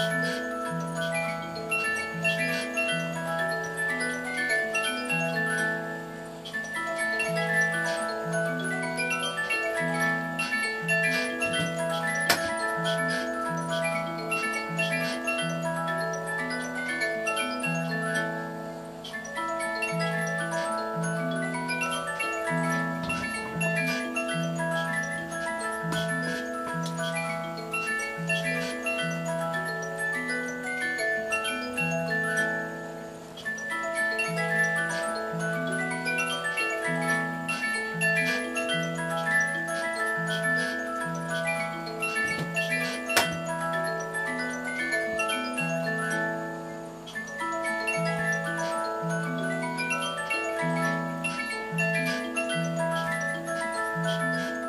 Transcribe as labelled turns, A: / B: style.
A: you 是。